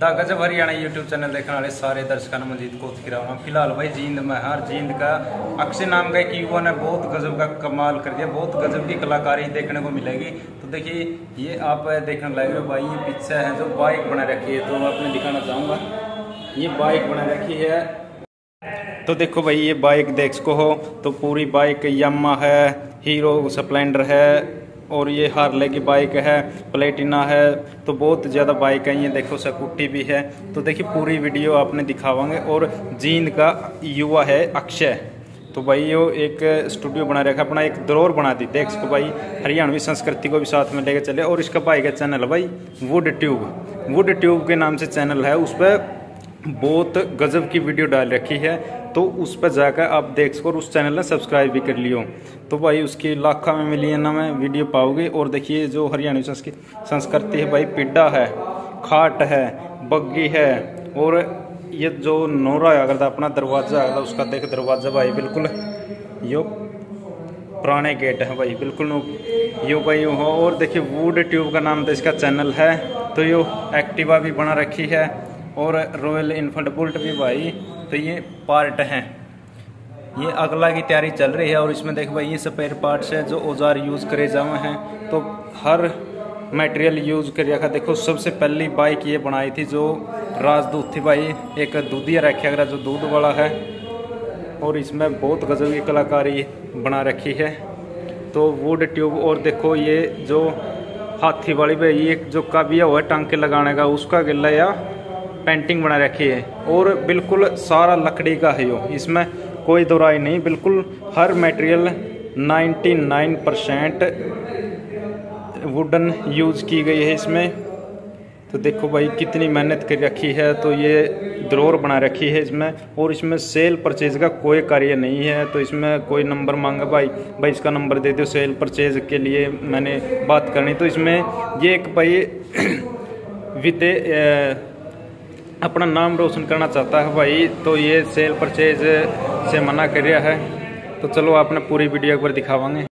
The गजब Haryana YouTube channel देखने वाले सारे दर्शकों ने मजीद को खिलाना फ़िलहाल भाई जींद में, हर जींद का अक्षय नाम का एक युवा ने बहुत गजब का कमाल कर दिया, बहुत गजब की कलाकारी देखने को मिलेगी। तो देखिए, ये आप देखने लग रहे हो भाई ये पीछे है, जो बाइक बना रखी है तो मैं अपने दिखाना चाहूँगा। ये बाइक बना रखी है। तो देखो भाई, ये बाइक देख सको हो तो पूरी बाइक यम्मा है, हीरो स्प्लेंडर है और ये हार्ले की बाइक है, प्लेटिना है तो बहुत ज़्यादा बाइक है, ये देखो सकुट्टी भी है। तो देखिए पूरी वीडियो आपने दिखावांगे और जींद का युवा है अक्षय। तो भाई ये एक स्टूडियो बना रखा अपना एक दरोर बना दी। देख सको भाई, हरियाणवी संस्कृति को भी साथ में लेके चले और इसका भाई का चैनल है भाई, वुड ट्यूब। वुड ट्यूब के नाम से चैनल है, उस पर बहुत गजब की वीडियो डाल रखी है तो उस पर जाकर आप देख सको और उस चैनल ने सब्सक्राइब भी कर लियो। तो भाई उसकी लाखा में मिली ना में वीडियो पाओगे और देखिए जो हरियाणवी संस्कृति है भाई, पिड्डा है, खाट है बग्गी है और ये जो नोरा अगर अपना दरवाज़ा है, उसका देख दरवाज़ा भाई बिल्कुल, यो पुराने गेट है भाई, बिल्कुल यो भाई यो और देखिए वुड ट्यूब का नाम तो इसका चैनल है तो यो एक्टिवा भी बना रखी है। और रॉयल इनफेंट बुल्ट भी भाई तो ये पार्ट हैं। ये अगला की तैयारी चल रही है और इसमें देखो भाई, ये स्पेयर पार्ट्स है जो औज़ार यूज़ करे जाए हैं। तो हर मटेरियल यूज़ कर रखा देखो, सबसे पहली बाइक ये बनाई थी जो राजदूत थी भाई, एक दूधिया रखा गया जो दूध वाला है। और इसमें बहुत गजब की कलाकारी बना रखी है। तो वुड ट्यूब और देखो ये जो हाथी वाली भाई, ये जो काबिया हुआ है टांके लगाने का, उसका गिल्ला या पेंटिंग बना रखी है और बिल्कुल सारा लकड़ी का है यो। इसमें कोई दोराई नहीं, बिल्कुल हर मटेरियल 99 परसेंट वुडन यूज़ की गई है इसमें। तो देखो भाई, कितनी मेहनत कर रखी है। तो ये द्रोर बना रखी है इसमें और इसमें सेल परचेज का कोई कार्य नहीं है। तो इसमें कोई नंबर मांगा, भाई भाई इसका नंबर दे दो सेल परचेज के लिए, मैंने बात करनी। तो इसमें ये एक भाई विदे अपना नाम रोशन करना चाहता है भाई तो ये सेल परचेज से मना कर रहा है। तो चलो आपने पूरी वीडियो एक बार दिखावांगे।